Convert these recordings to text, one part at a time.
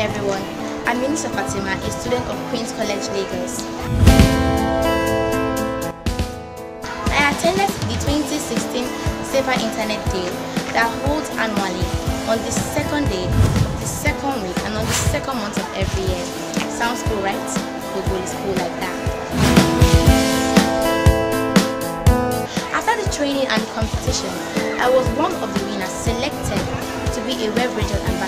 everyone. I'm Yunusa Fatima, a student of Queen's College, Lagos. I attended the 2016 Safer Internet Day that holds annually on the second day of the second week and on the second month of every year. Sounds cool, right? Google is cool like that. After the training and competition, I was one of the winners selected to be a Web Ranger ambassador.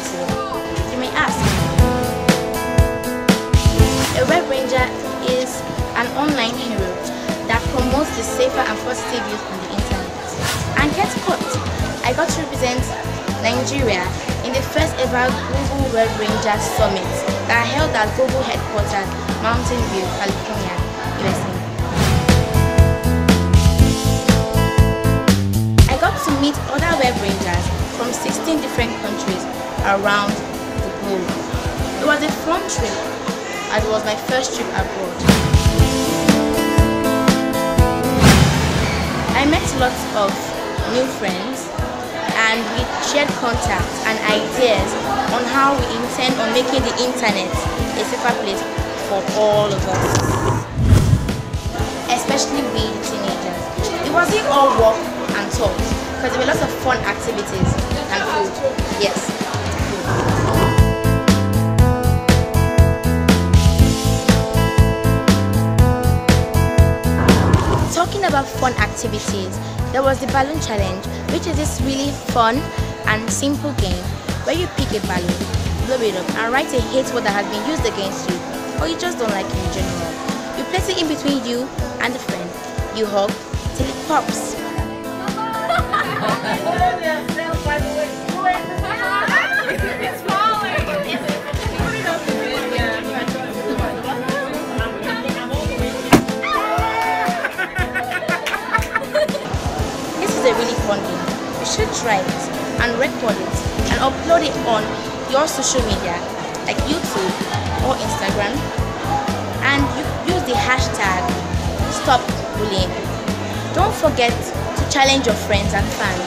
A Web Ranger is an online hero that promotes the safer and positive use on the internet. And guess what? I got to represent Nigeria in the first ever Google Web Ranger Summit that held at Google headquarters, Mountain View, California, USA. I got to meet other Web Rangers from 16 different countries around the globe. It was a fun trip as it was my first trip abroad. I met lots of new friends and we shared contacts and ideas on how we intend on making the internet a safer place for all of us. Especially we teenagers. It wasn't all work and talk about fun activities, there was the balloon challenge, which is this really fun and simple game where you pick a balloon, blow it up, and write a hate word that has been used against you, or you just don't like it in general. You place it in between you and the friend. You hug till it pops. You should try it and record it and upload it on your social media like YouTube or Instagram and you use the hashtag stop bullying. Don't forget to challenge your friends and fans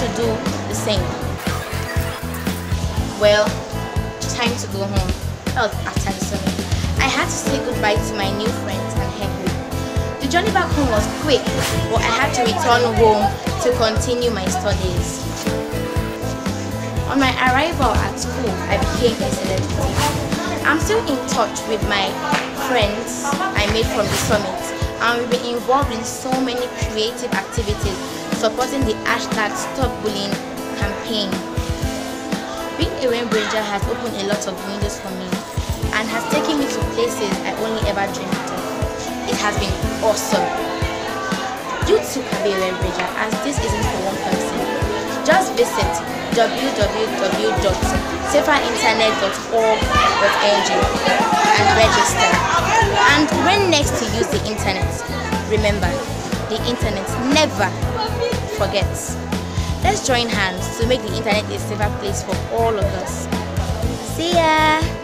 to do the same. Well, time to go home. Oh, that was after the summit. I had to say goodbye to my new friends and home. The journey back home was quick, but I had to return home to continue my studies. On my arrival at school, I became a celebrity. I'm still in touch with my friends I made from the summit and we've been involved in so many creative activities supporting the hashtag Stop Bullying campaign. Being a Ranger has opened a lot of windows for me and has taken me to places I only ever dreamed of. It has been awesome. You too can be a Web Ranger as this isn't for one person. Just visit www.saferinternet.org.ng and register. And when next you use the internet, remember, the internet never forgets. Let's join hands to make the internet a safer place for all of us. See ya!